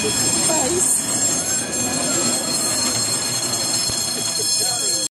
Paz.